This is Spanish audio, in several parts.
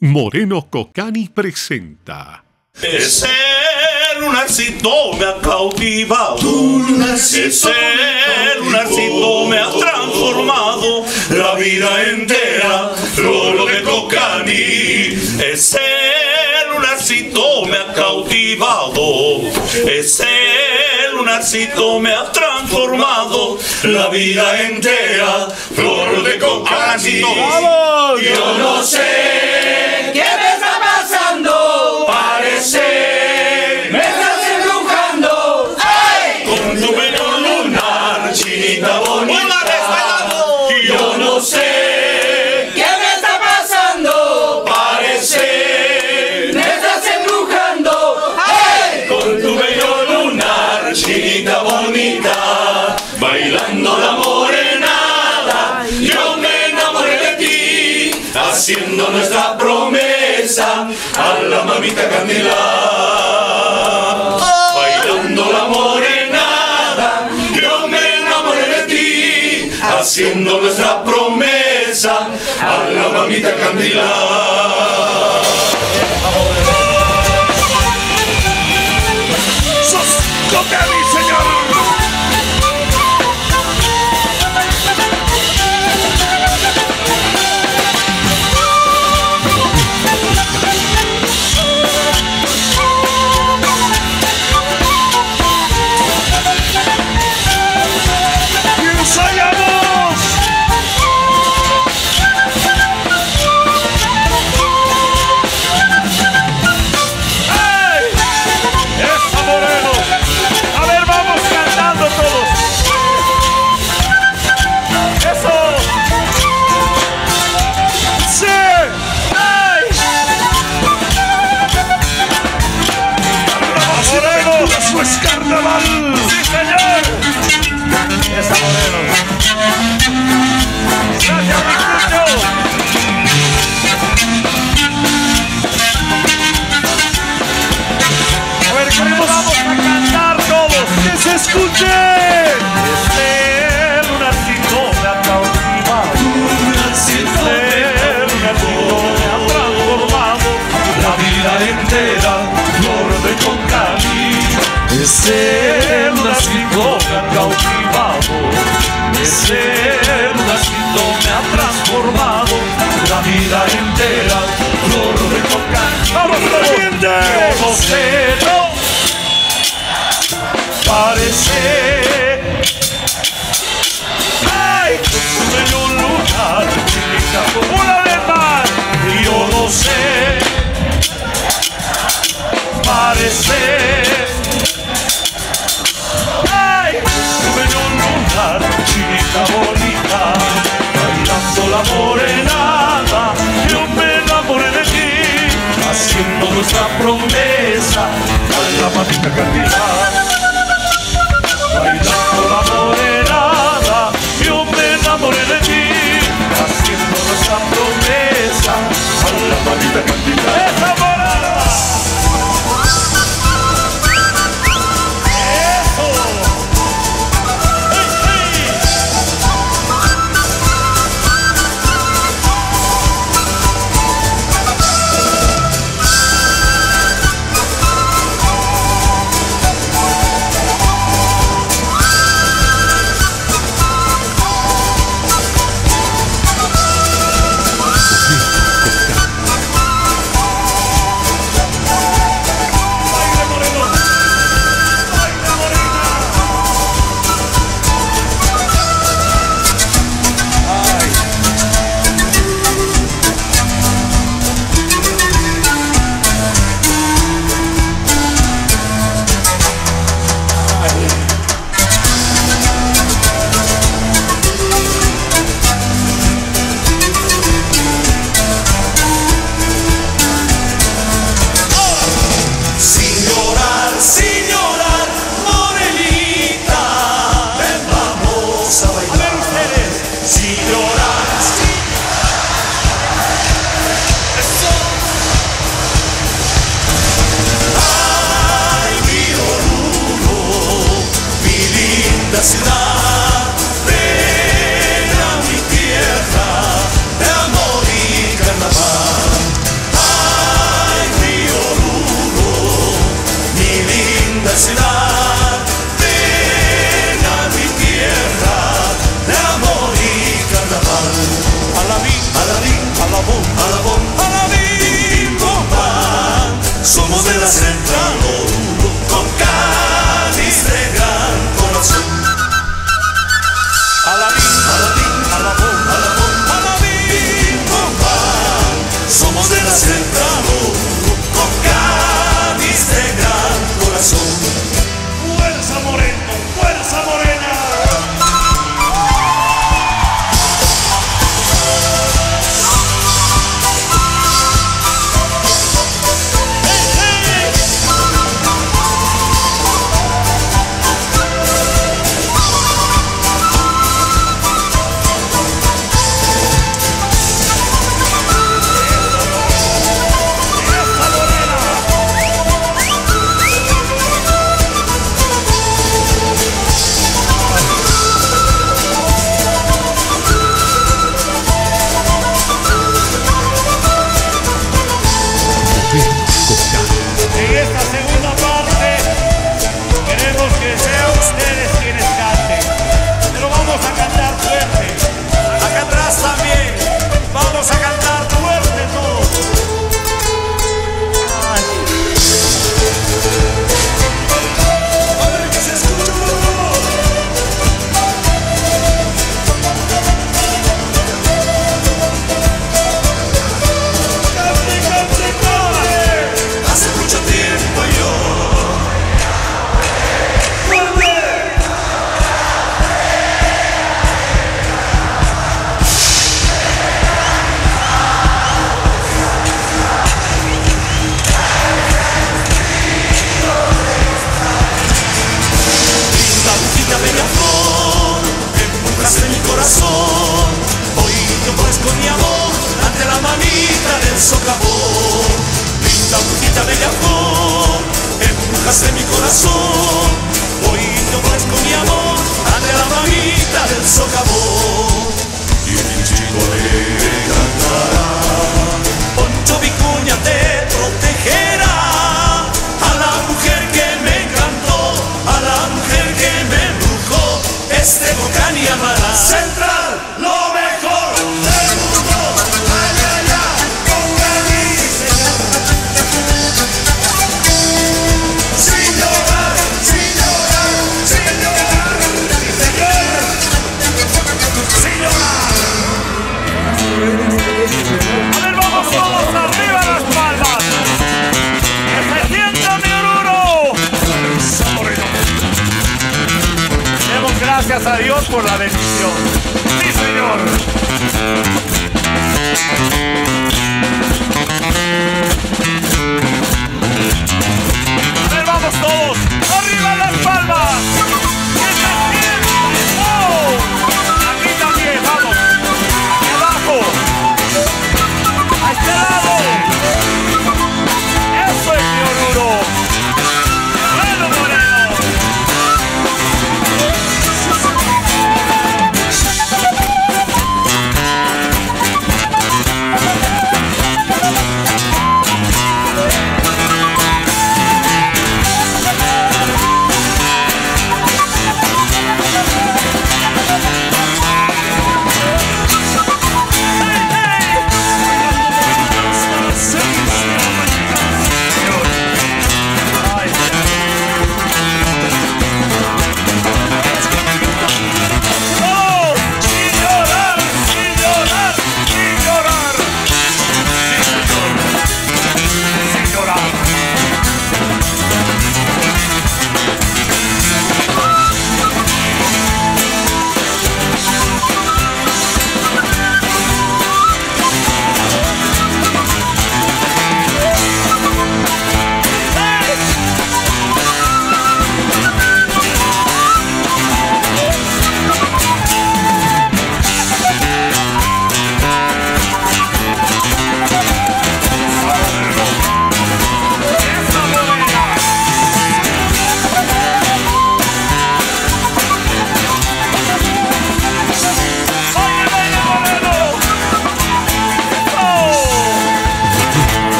Moreno Cocani presenta. Es Ese lunarcito me ha cautivado. Ese lunarcito me ha transformado la vida entera. Floro de Cocani. Ese lunarcito me ha cautivado. Ese lunarcito me ha transformado la vida entera. Flor de Cocani. Yo no sé. haciendo nuestra promesa a la mamita Candela. Bailando la morenada, yo me enamoré de ti, haciendo nuestra promesa a la mamita Candela. escuché. essa promessa, da a batida.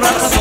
Corazón,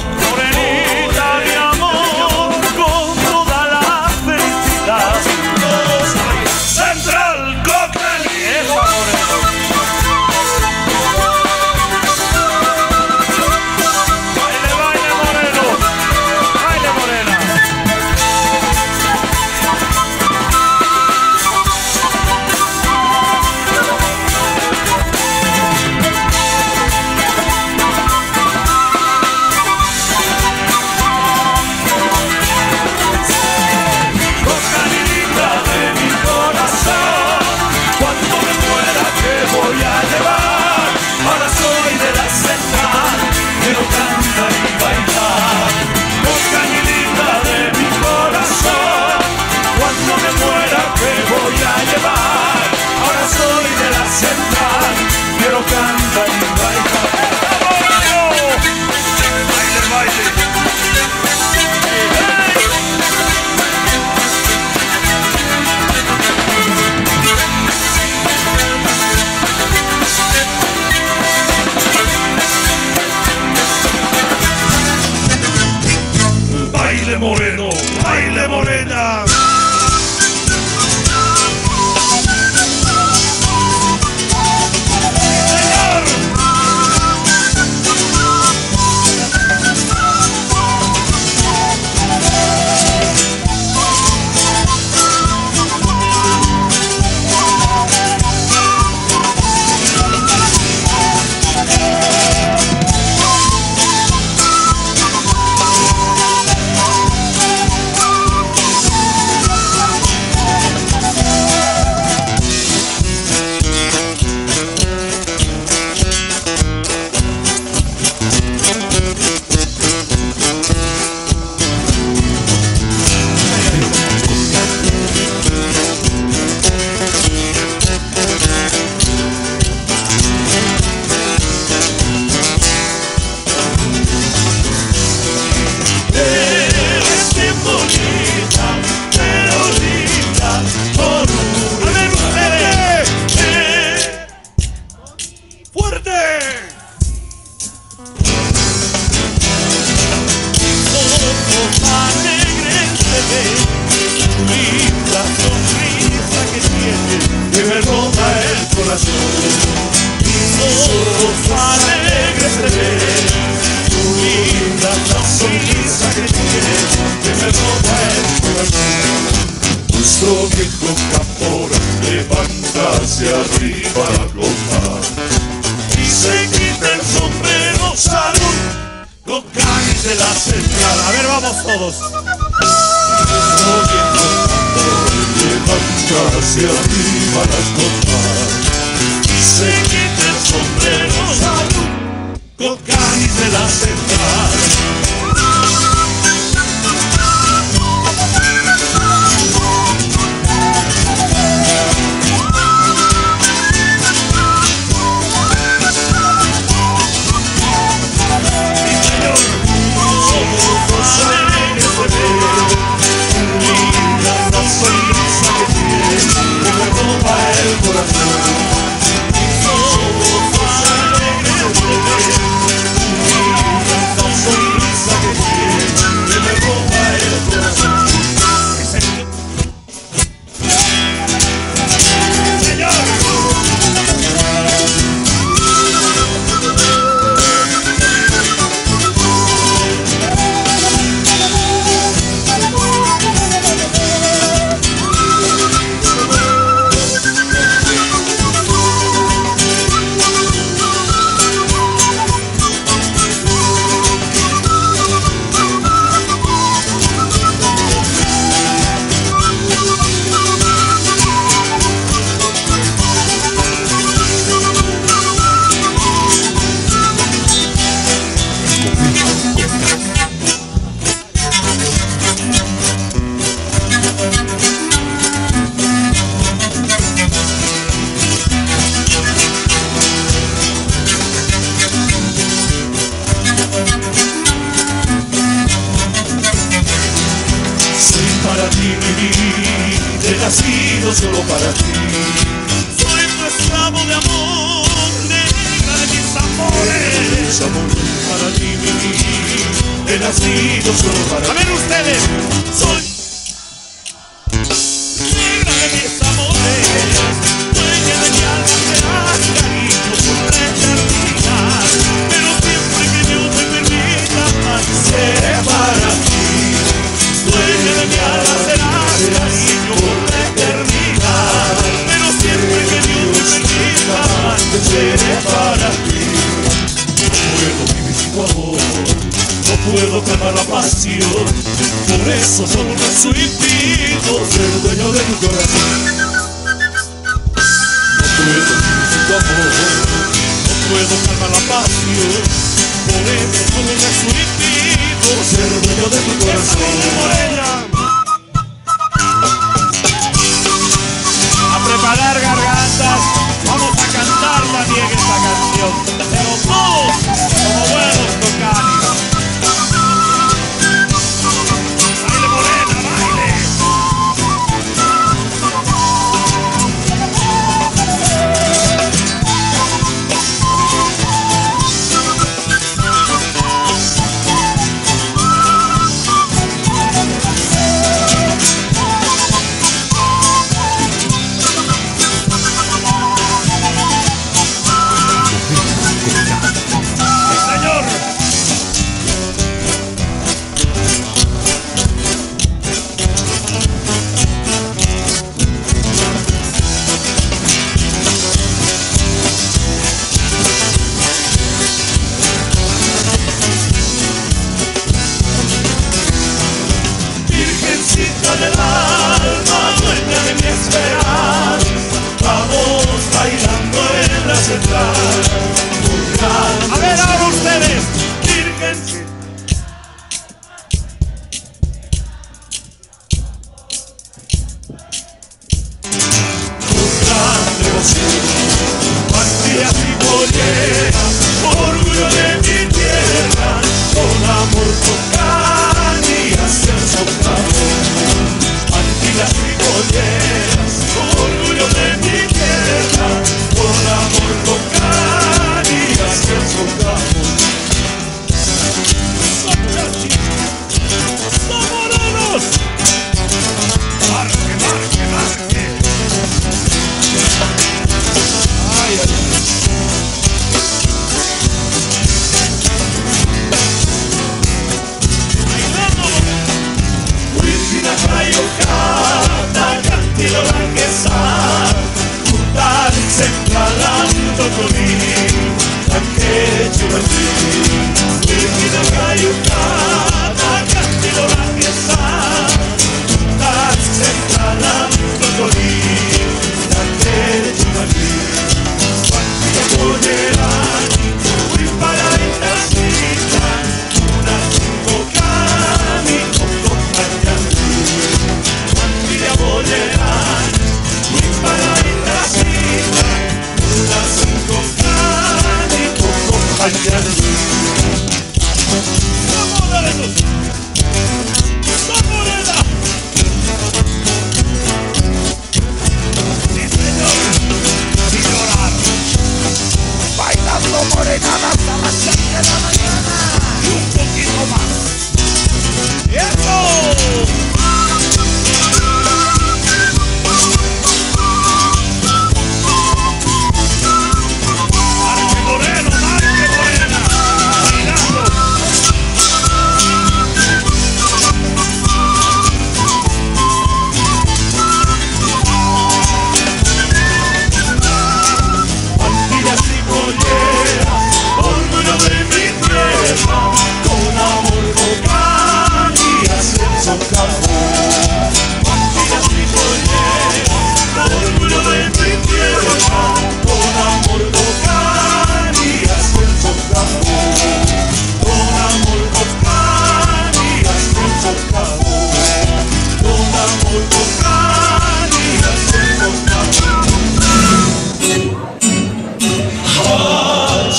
solo para ti. Soy tu esclavo de amor, negra de mis amores. Mis amores para ti, mi he nacido solo para ti. A ver ustedes, soy negra de mis amores, no puedo calmar la pasión. Por eso solo me suicido, ser dueño de tu corazón. No puedo sin tu amor, no puedo calmar la pasión. Por eso solo me suicido, ser dueño de tu corazón. A preparar gargantas, vamos a cantar también esta canción. Pero todos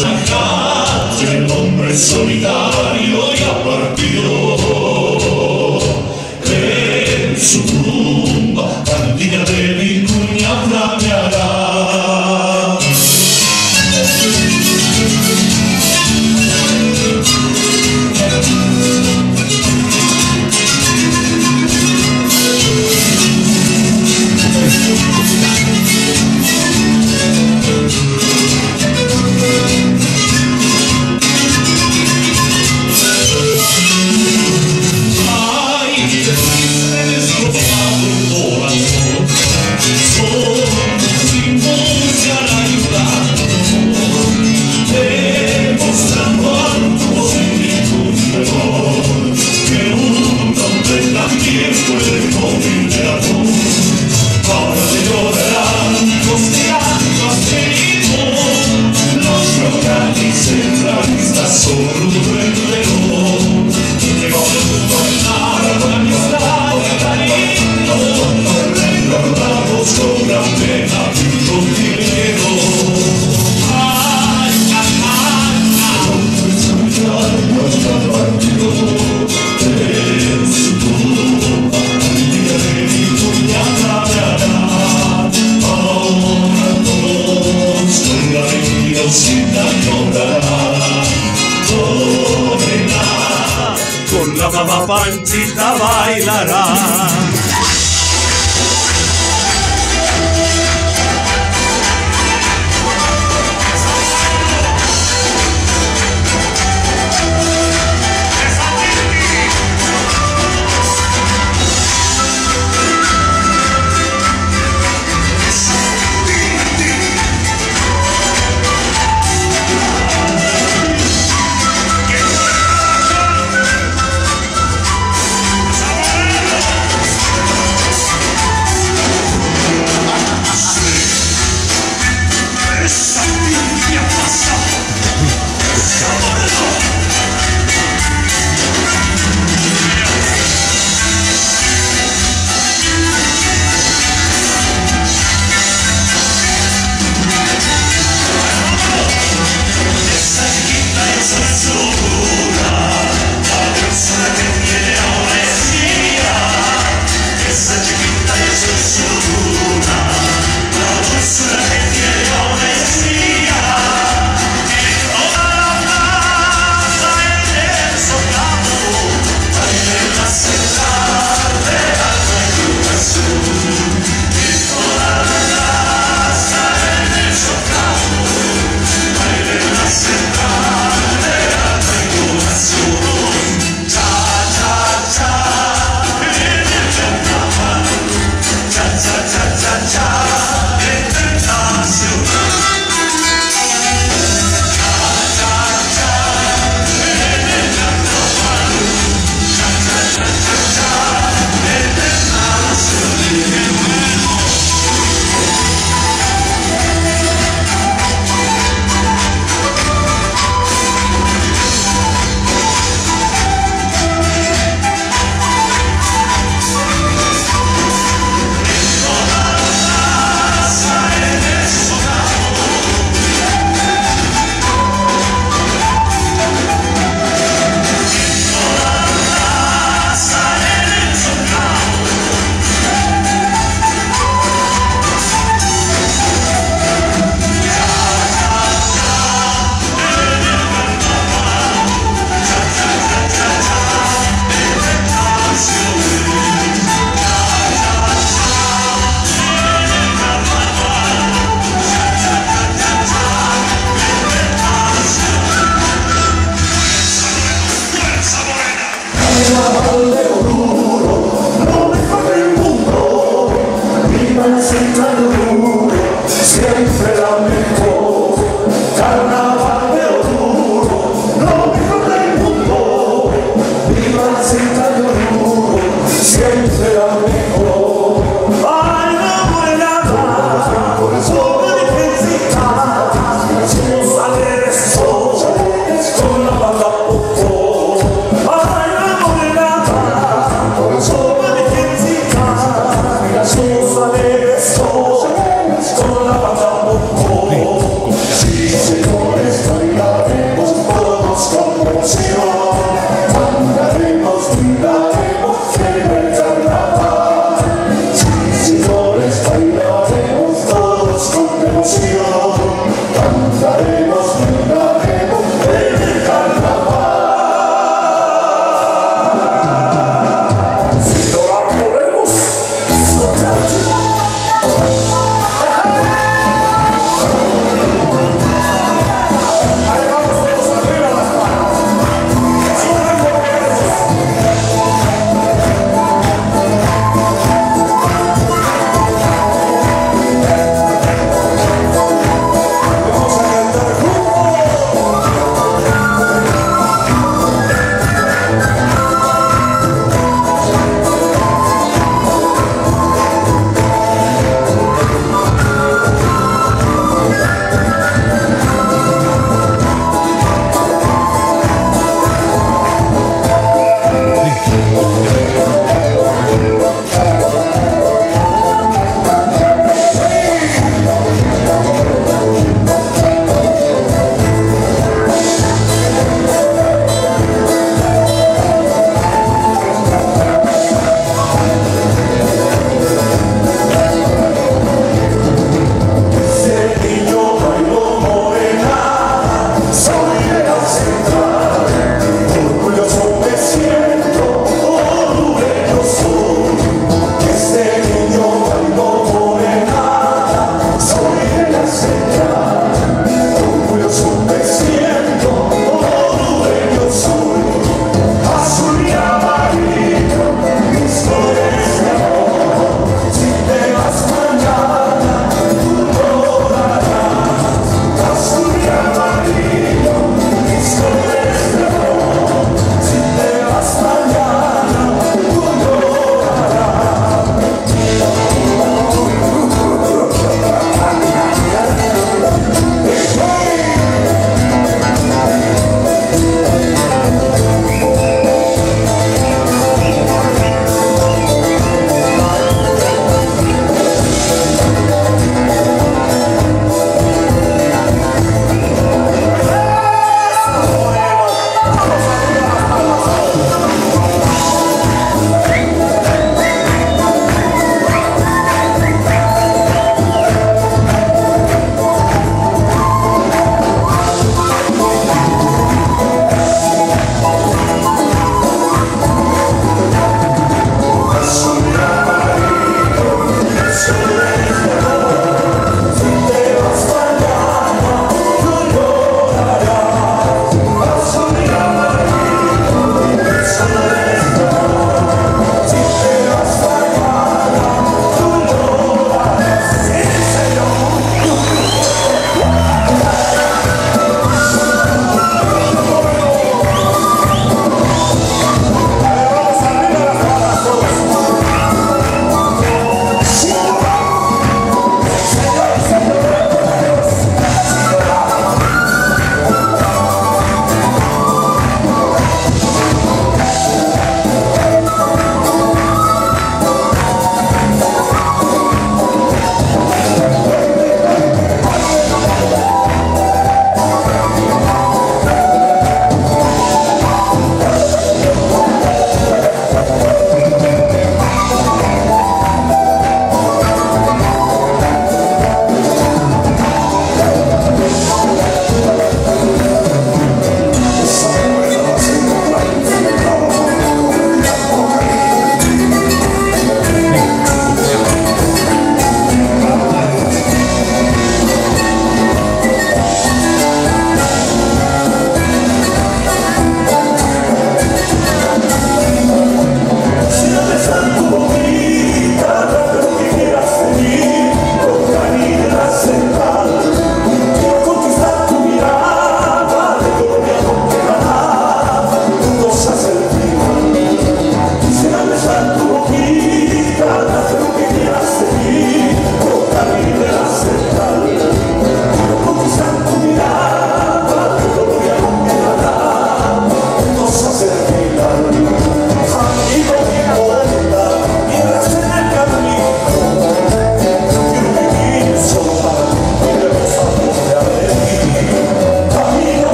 achacar el hombre solitario.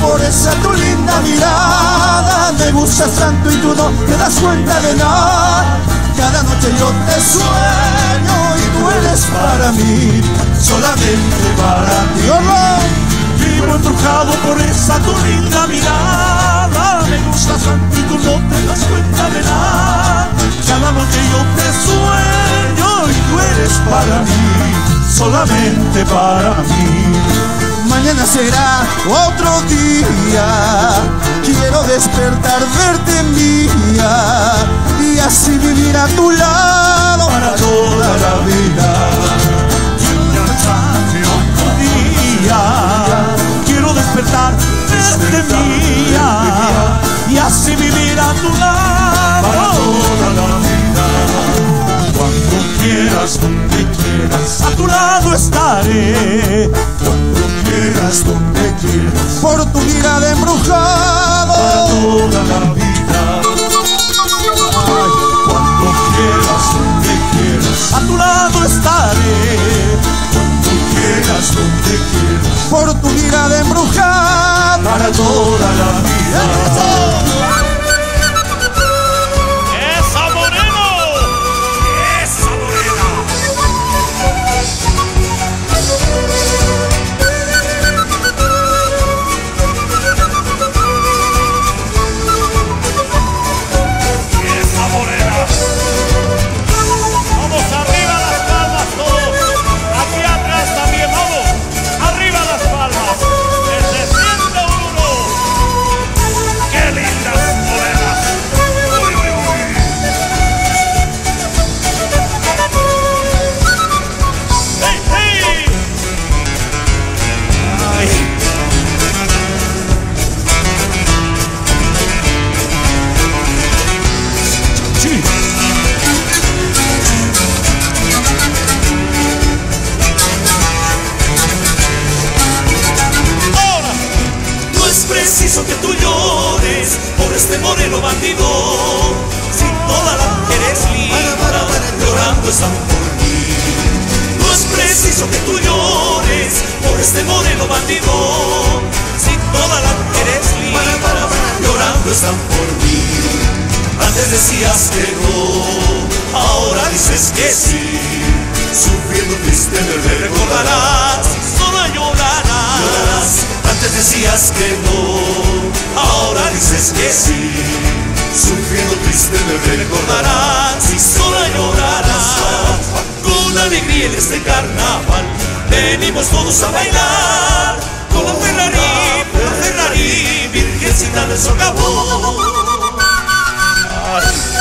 Por esa tu linda mirada. Me gustas tanto y tú no te das cuenta de nada. Cada noche yo te sueño y tú eres para mí Solamente para ti. Oh, Vivo embrujado por esa tu linda mirada. Me gustas tanto y tú no te das cuenta de nada. Cada noche yo te sueño y tú eres para mí Solamente para mí Mañana será otro día. Quiero despertar, verte mía y así vivir a tu lado para toda la vida. Otro día. Quiero despertar, verte mía y así vivir a tu lado para toda la vida. Cuando quieras, donde quieras, a tu lado estaré quieras, donde quieras. Oportunidad embrujada para toda la vida. Ay, cuando quieras, donde quieras. A tu lado estaré. Cuando quieras, donde quieras. Oportunidad embrujada para toda la vida. están por mí. Antes decías que no, ahora dices que sí. Sufriendo triste me recordarás, solo llorarás. Antes decías que no, ahora dices que sí. Sufriendo triste me recordarás y solo llorarás. Con alegría en este carnaval, venimos todos a bailar con la Ferrari. del socavón. Ay.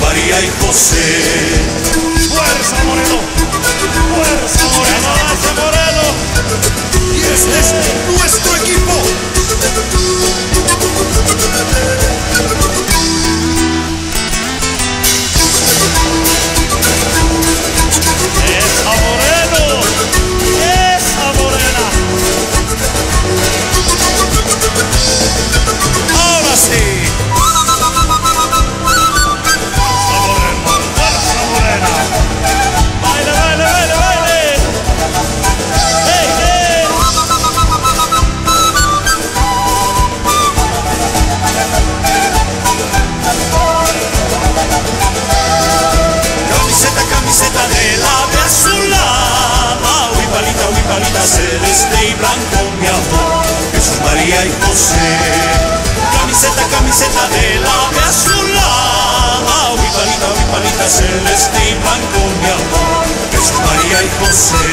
María y José. ¡Fuerza, Moreno! ¡Fuerza, Moreno! ¡Fuerza, Moreno! Y este es nuestro se les mi amor, es María y José.